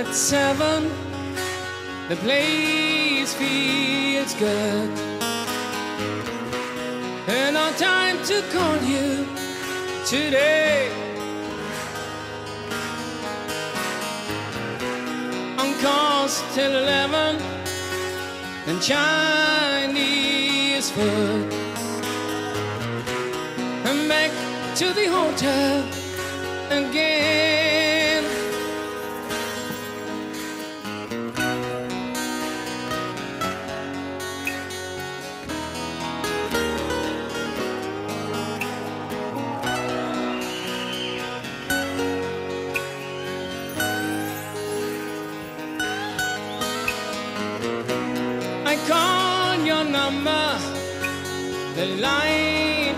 it's seven, The place feels good. And no time to call you today. On calls till 11 and Chinese food. And back to the hotel again. I call your number, the line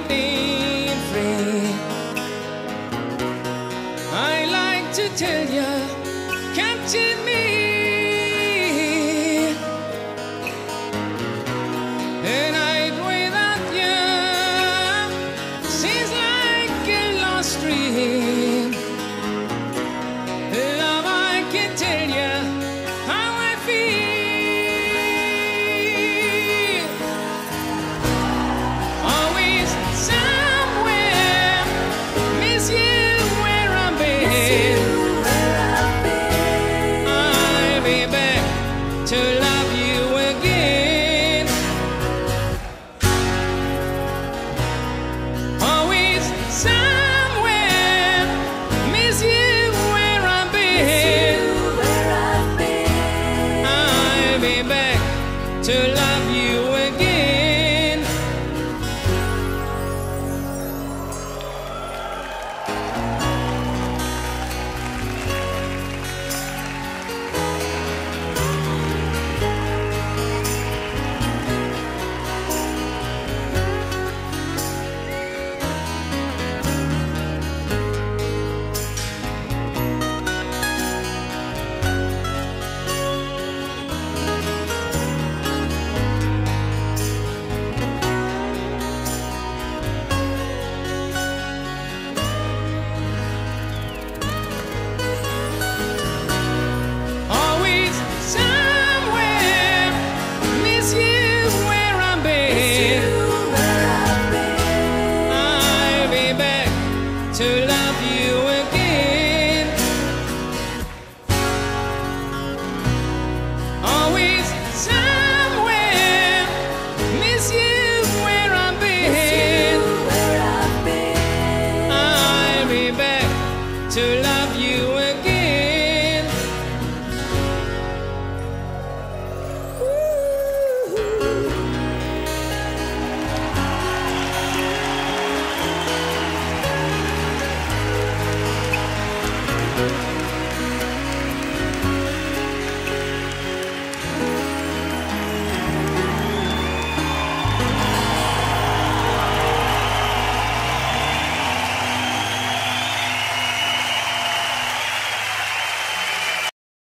to love you